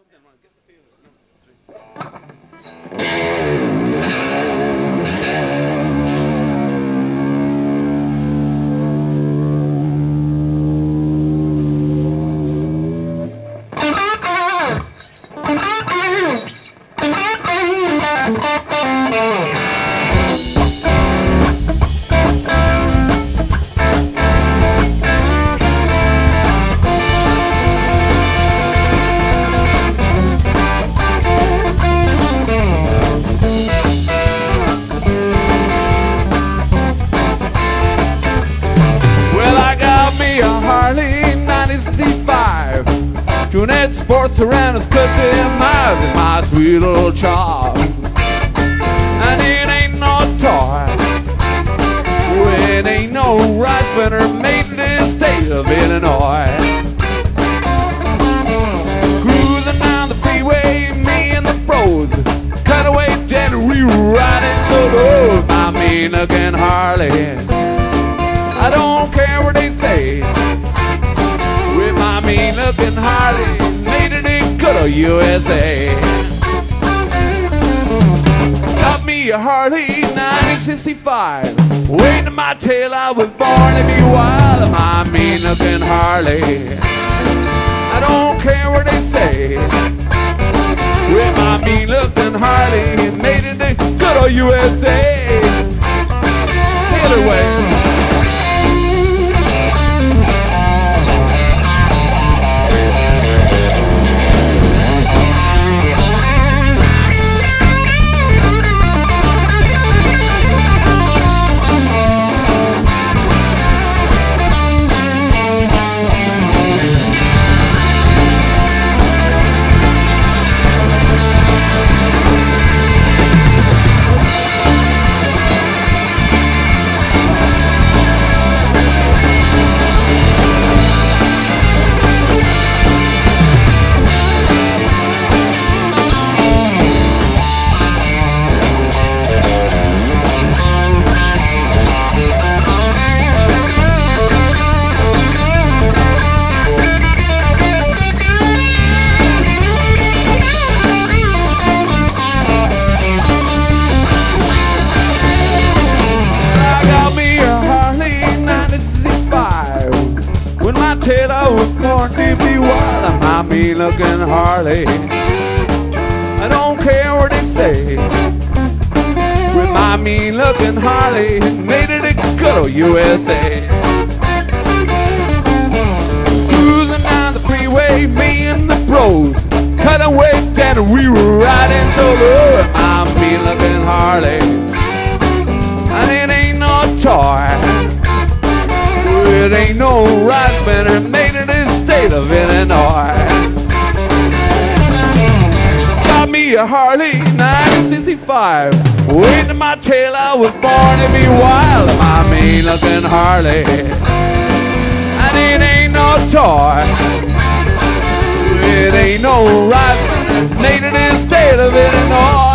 something, man. Get the feel 965. Doing it sports around as custom miles is my sweet little child. And it ain't no toy. It ain't no rice made in the state of Illinois. Mean looking Harley, made it in good old USA. Got me a Harley 1965. Waiting to my tail, I was born to be wild. My mean looking Harley. I don't care what they say. With my mean looking Harley, made it in good old USA. Hit 965. When my tailor was born to wild, I'm mean looking Harley. I don't care what they say. With my mean looking Harley, made it a good old USA. It ain't no right spinner made in the state of Illinois. Got me a Harley 1965. Waiting to my tail, I was born to be wild. My mean looking Harley. And it ain't no toy. It ain't no right made in the state of Illinois.